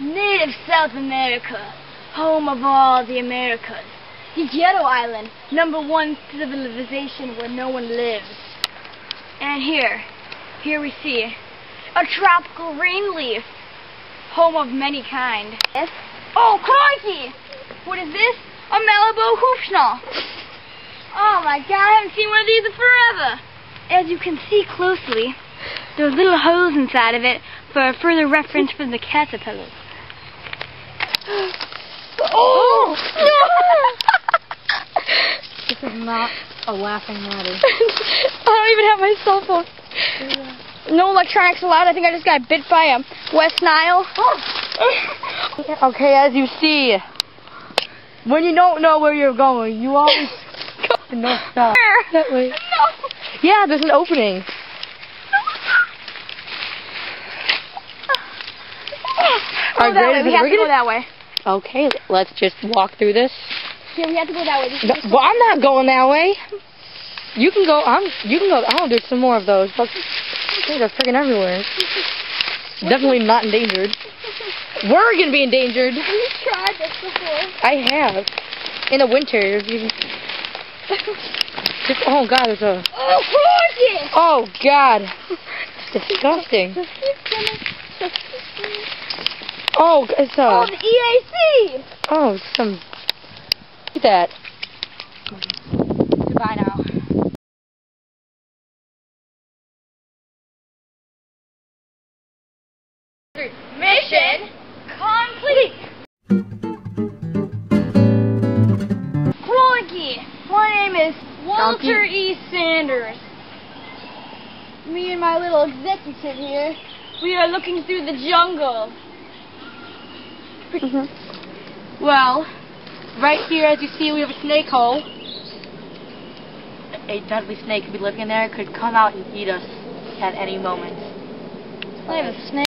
of South America, home of all the Americas. The Hierro Island, number one civilization where no one lives. And here, here we see a tropical rain leaf, home of many kind. Yes. Oh, crikey! What is this? A Malibu hoofschnall. Oh my god, I haven't seen one of these in forever. As you can see closely, there are little holes inside of it for further reference from the caterpillars. Oh! This is not a laughing matter. I don't even have my cell phone. No electronics allowed. I think I just got bit by a West Nile. Okay, as you see, when you don't know where you're going, you always no stop. That way. No. Yeah, there's an opening. Go that way. We have to go that way. Okay, let's just walk through this. Yeah, we have to go that way. No, well, I'm not going that way. You can go. I'm. You can go. Oh, there's some more of those. Look, hey, they're freaking everywhere. Definitely not endangered. We're gonna be endangered. We tried this before. I have. In the winter. you- Just, oh God, there's a. Oh, crikey! Oh God, disgusting. Oh, it's Oh, a. the EAC! Oh, some. Look at that. Goodbye now. Mission complete! Crikey! My name is Walter E. Sanders. Me and my little executive here, we are looking through the jungle. Mm-hmm. Well, right here, as you see, we have a snake hole. A deadly snake could be living in there. It could come out and eat us at any moment. I have a snake.